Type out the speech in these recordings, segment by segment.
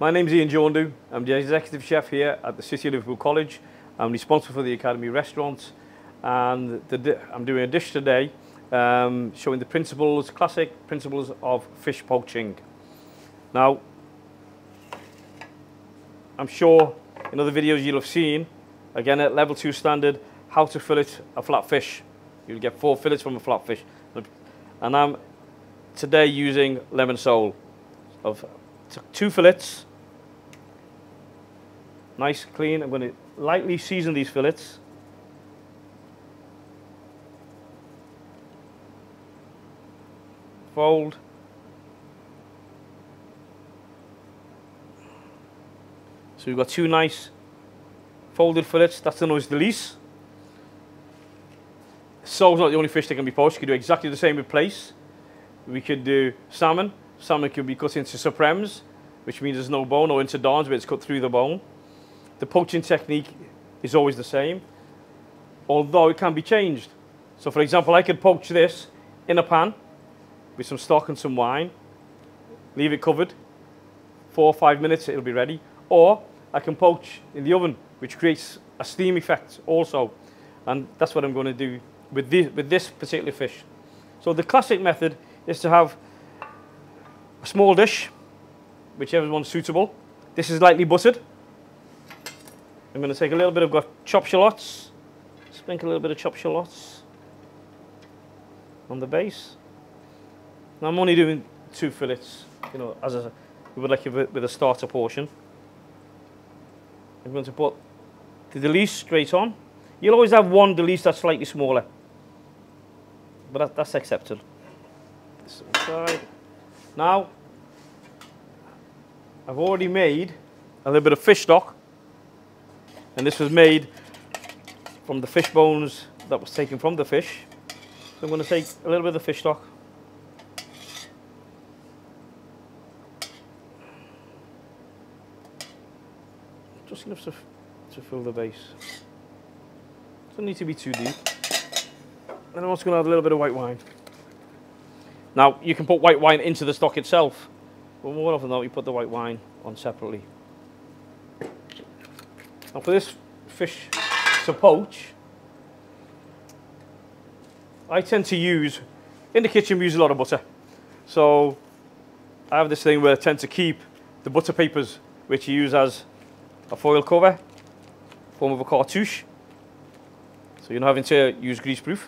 My name's Ian Jondu. I'm the executive chef here at the City of Liverpool College. I'm responsible for the Academy restaurants and the, I'm doing a dish today um, showing the principles, classic principles of fish poaching. Now, I'm sure in other videos you'll have seen, again at level 2 standard, how to fillet a flat fish. You'll get four fillets from a flat fish. And I'm today using lemon sole of two fillets. Nice, clean. I'm going to lightly season these fillets. Fold. So we've got two nice folded fillets. That's the noise release. Sole's not the only fish that can be poached. You can do exactly the same with plaice. We could do salmon. Salmon could be cut into supremes, which means there's no bone, or into darns where it's cut through the bone. The poaching technique is always the same, although it can be changed. So for example, I could poach this in a pan with some stock and some wine, leave it covered, four or five minutes it'll be ready. Or I can poach in the oven, which creates a steam effect also. And that's what I'm going to do with this, with this particular fish. So the classic method is to have a small dish, whichever one's suitable. This is lightly buttered. I'm going to take a little bit of chopped shallots, sprinkle a little bit of chopped shallots on the base. Now I'm only doing two fillets, you know, as a, we would like it with a starter portion. I'm going to put the delice straight on. You'll always have one delice that's slightly smaller but that, that's accepted. Side. Now, I've already made a little bit of fish stock, and this was made from the fish bones that was taken from the fish. So I'm going to take a little bit of the fish stock. Just enough to, to fill the base. Doesn't need to be too deep. And I'm also going to add a little bit of white wine. Now, you can put white wine into the stock itself, but more often than not, you put the white wine on separately. Now, for this fish to poach, I tend to use, in the kitchen, we use a lot of butter. So, I have this thing where I tend to keep the butter papers, which you use as a foil cover, form of a cartouche. So you're not having to use greaseproof.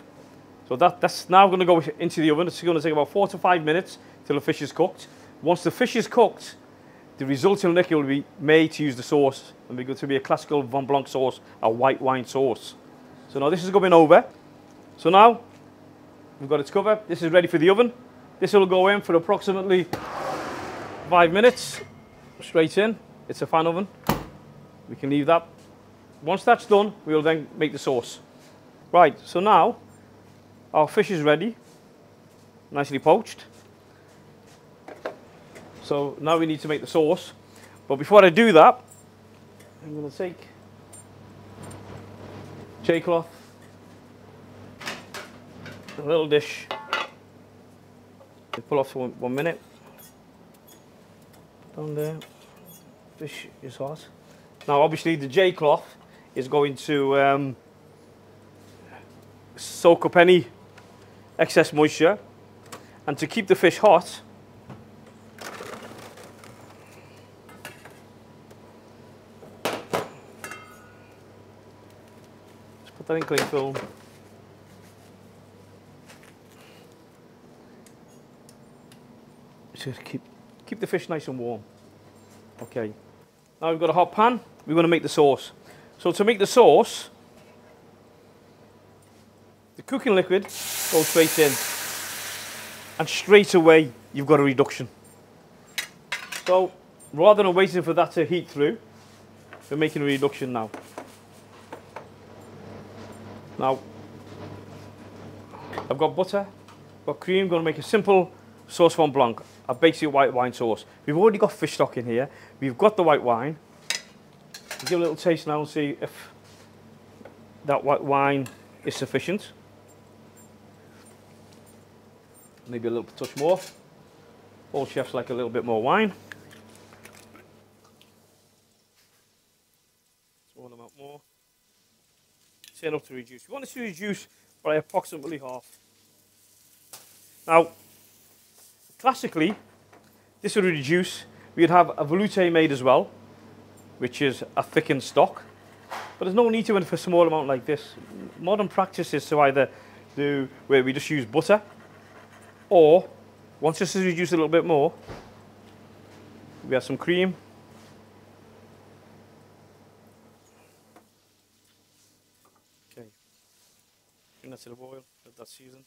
So that, that's now going to go into the oven. It's going to take about four to five minutes till the fish is cooked. Once the fish is cooked, the resulting liquor will be made to use the sauce and be going to be a classical vin blanc sauce, a white wine sauce. So now this is going over. So now we've got it covered. This is ready for the oven. This will go in for approximately five minutes, straight in. It's a fan oven. We can leave that. Once that's done, we will then make the sauce. Right, so now our fish is ready, nicely poached. So now we need to make the sauce. But before I do that, I'm going to take J cloth, a little dish, pull off for one, one minute. Down there, fish is hot. Now obviously the J cloth is going to um, soak up any excess moisture. And to keep the fish hot, that in cling film. Just keep keep the fish nice and warm. Okay. Now we've got a hot pan. We're going to make the sauce. So to make the sauce, the cooking liquid goes straight in. And straight away, you've got a reduction. So, rather than waiting for that to heat through, we're making a reduction now. Now, I've got butter, got cream, going to make a simple sauce Blanc, a basic white wine sauce. We've already got fish stock in here. We've got the white wine. give a little taste now and see if that white wine is sufficient. maybe a little touch more. All chefs like a little bit more wine. Turn up to reduce. We want this to reduce by approximately half. Now, classically, this would reduce. We'd have a veloute made as well, which is a thickened stock. But there's no need to for a small amount like this. Modern practice is to either do where we just use butter, or once this is reduced a little bit more, we have some cream. Okay, the boil, let that season.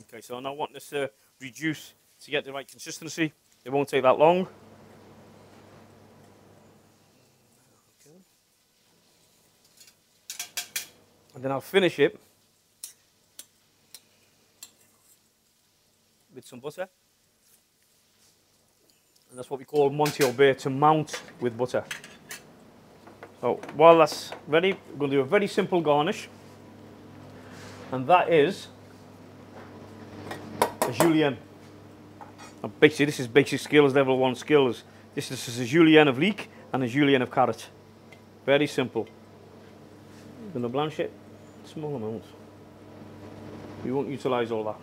Okay, so I now want this to reduce to get the right consistency. It won't take that long. Okay. And then I'll finish it with some butter. And that's what we call monter au beurre to mount with butter. So while that's ready, we're going to do a very simple garnish. And that is a julienne. And basically, this is basic skills, level one skills. This is a julienne of leek and a julienne of carrot. Very simple. I'm going to blanch it, small amounts. We won't utilize all that.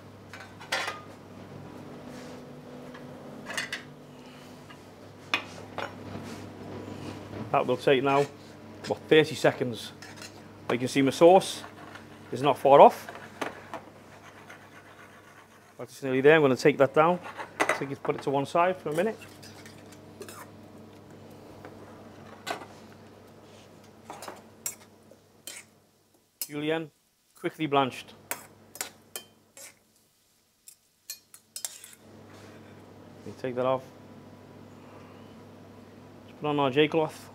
That will take now about 30 seconds. You can see my sauce is not far off. That's nearly there. I'm going to take that down. So you put it to one side for a minute. Julienne, quickly blanched. We take that off. Let's put on our J cloth.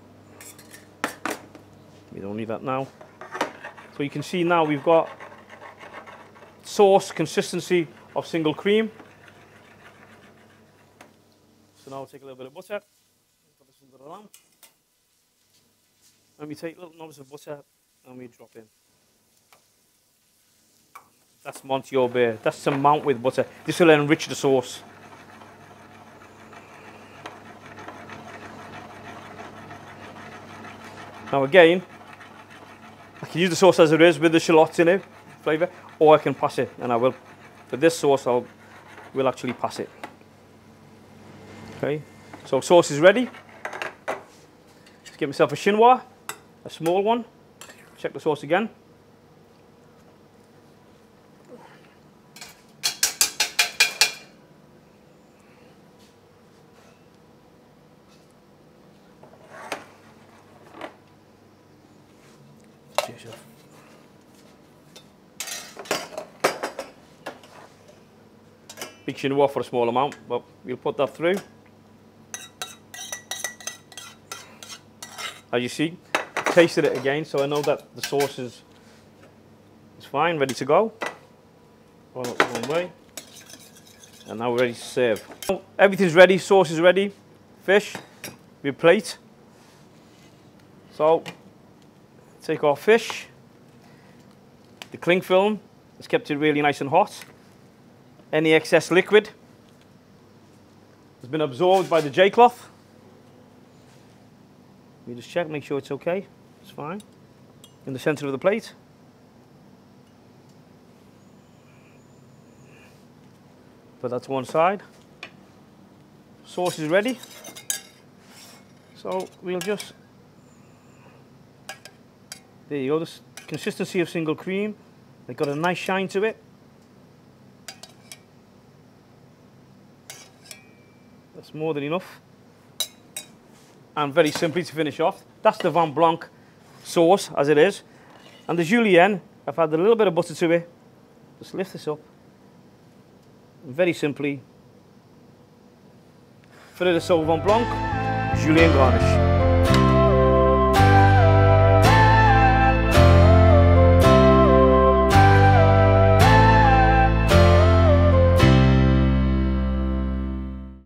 We don't need that now. So you can see now we've got sauce consistency of single cream. So now we'll take a little bit of butter, put this under the lamp. And we take little knobs of butter and we drop in. That's monter au beurre. That's to mount with butter. This will enrich the sauce. Now again, I can use the sauce as it is with the shallots in it, flavour, or I can pass it, and I will. For this sauce, I'll will actually pass it. Okay, so sauce is ready. Let's get myself a chinois, a small one. Check the sauce again. Big chinois for a small amount, but we'll put that through. As you see, tasted it again, so I know that the sauce is, is fine, ready to go. One, one way. And now we're ready to serve. Everything's ready, sauce is ready, fish, with plate. So, take our fish, the cling film has kept it really nice and hot. Any excess liquid has been absorbed by the J-cloth. We just check, make sure it's okay. It's fine. In the center of the plate. Put that to one side. Sauce is ready. So we'll just, there you go, the consistency of single cream. They've got a nice shine to it. That's more than enough. And very simply to finish off, that's the Vin Blanc sauce as it is. And the julienne, I've added a little bit of butter to it. Just lift this up. very simply, filet de sole Vin Blanc, julienne garnish.